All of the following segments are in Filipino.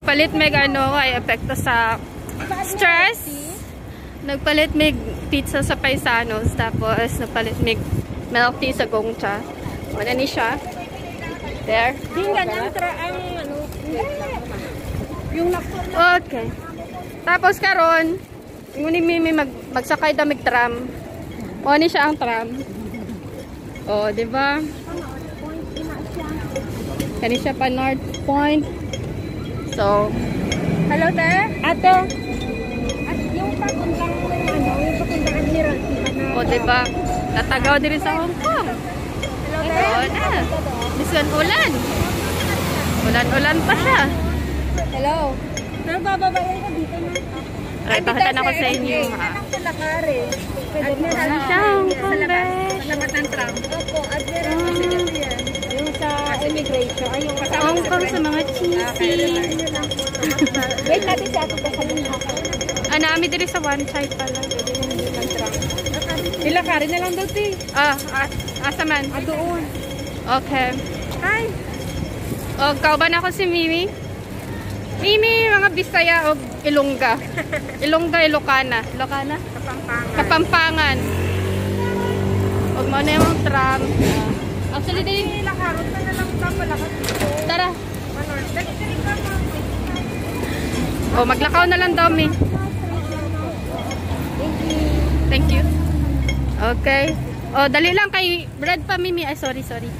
Palit may ano ay epekto sa stress. Nagpalit may pizza sa paisanos tapos nagpalit may milk tea sa gongcha. Wala ni siya. There. Tingnan ang tra ang ano. Yung Okay. Tapos karon, nguni Mimi mag magsakay da mig tram. O ni siya ang tram. O, di ba? Kani siya pa North Point. So, hello there. Ato. At yung papuntang ano, yung papuntang Admiralty. O, di ba? Natagaw diri sa Hong Kong. Hello O, na. Bisan ulan. Ulan-ulan pa siya. Hello. Nagbababayan ka dito na. Ay, pakita na ko sa inyo. Ha? Anak sa Lakare. Ano siya, Hong Kong, guys? Salamat ng tram. Opo, Admiralty. Yung sa immigration. Ay, yung kasama Hong Kong sa mga cheesy. Wait natin si Ato Kasalina. Ano, ami diri sa one side pala. Tram. Nilakari na lang daw, ti. Ah, ah asa man? Ah, doon. Okay. Hi. O, kauban ako si Mimi. Mimi, mga Bisaya o Ilongga. Ilongga, Ilocana. Ilocana? Kapampangan. Kapampangan. Huwag mo na yung tram. Ah, Actually, din. Nilakarot na na lang ka pala kasi. Tara. Manor. Dali, dali ka ma. O, maglakaw na lang daw, Mi. Thank you. Okay. O, dali lang kay Red pa, Mimi. Ay, sorry, sorry.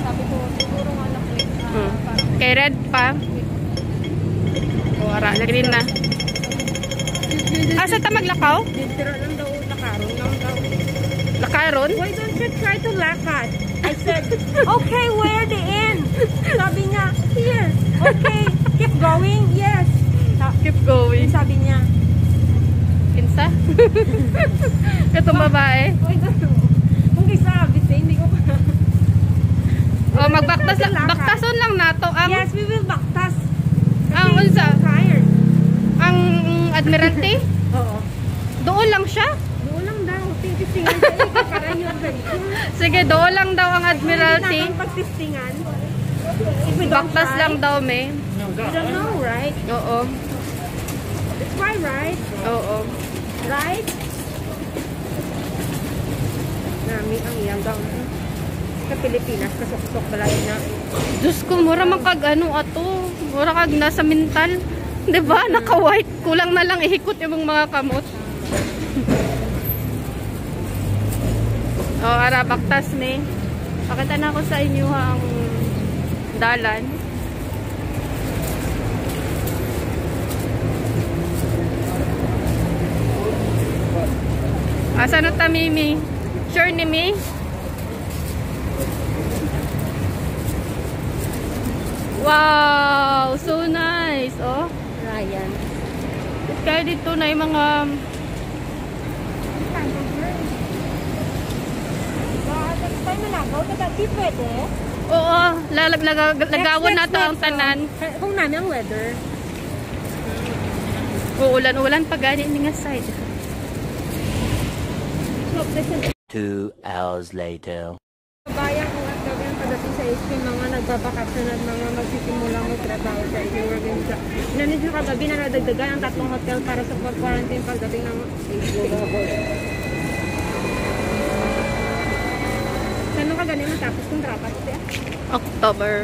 Sabi ko, siguro nga lang uh, Hmm. Kay Red pa. O, ara, green na. Asa ta maglakaw? Lakaron lang daw. Lakaron? Why don't you try to lakat? I said, okay, where the end? Sabi niya, here. Okay, keep going, yes. Sa- Keep going. Sabi niya, Kinsa? Katong babae. why don't you? Kung kisabi siya, hindi ko pa. O, magbaktas lang. Baktason lang nato ang Yes, we will baktas. ang unsa? Tired. Ang Admiralty? Oo. Doon lang siya? Sige, doon lang daw ang Admiralty. Pagtistingan. Baktas lang daw, me. We don't know, right? Oo. Let's try, right? Oo. Right? Nami ang iyang gang sa Pilipinas kasok-sok balay na. Diyos ko, mura man kag ano ato. Mura kag nasa mental. 'Di ba? Naka-white. Kulang na lang ihikot yung mga kamot. Oh, ara baktas me. Pakita na ako sa inyo ang dalan. Asa na ta, Mimi? Sure ni Mi? Wow! So nice! Oh. Ryan. Kaya dito na yung mga... di pwede. Oo, lalag, lag, lagawan na to ang tanan. Kung namin ang weather. Uulan-ulan pa gani ni nga side. Two hours later. Kabayan ko at gabi ang pagdating sa HP, mga nagbabakasyon at mga magsisimulang magtrabaho sa HP organization. Nanin sa kagabi na nadagdagan ang tatlong hotel para sa pag-quarantine pagdating ng HP. Saan mo kagani matapos kung trapas siya? October.